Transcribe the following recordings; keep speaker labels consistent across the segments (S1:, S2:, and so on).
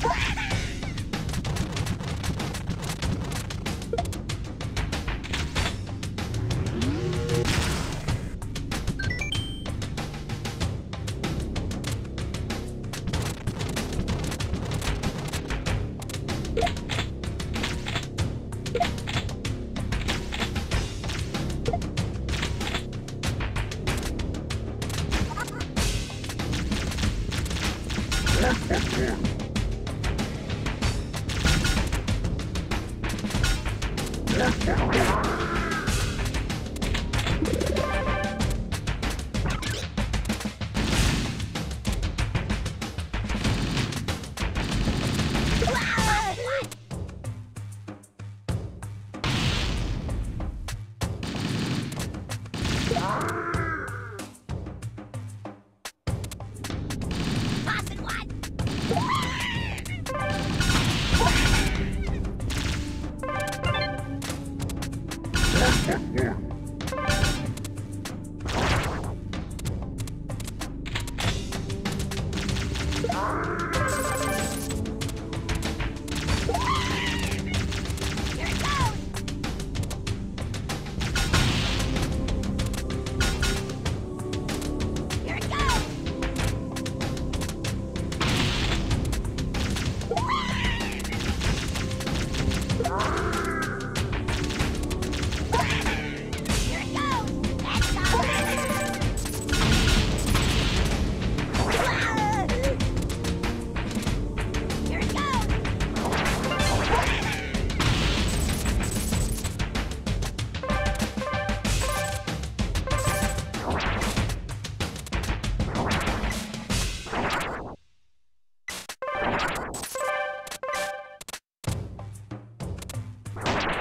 S1: Tossing Let's go.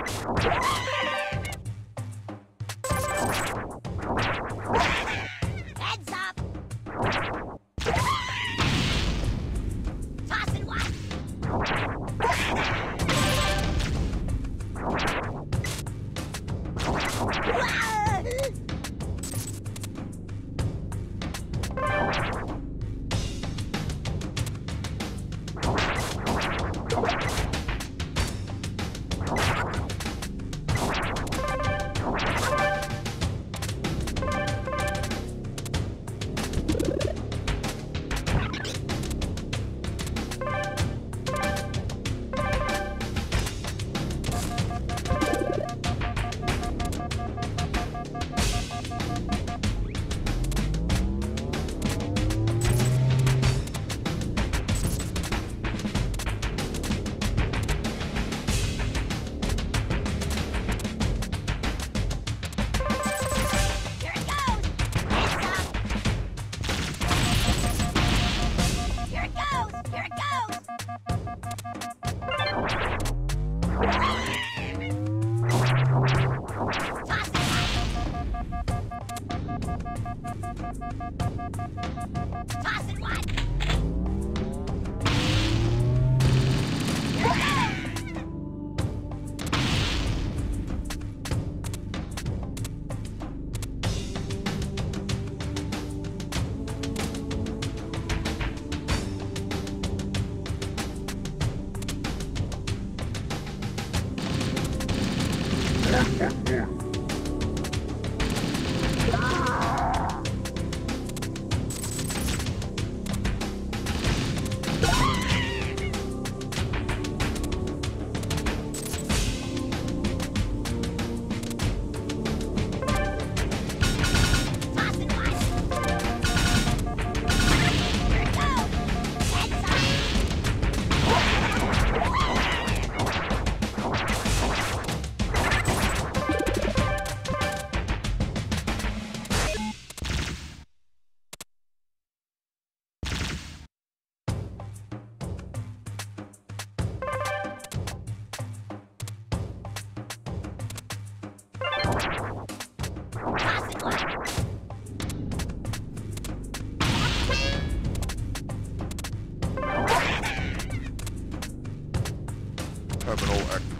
S1: Yeah!
S2: Terminal activated.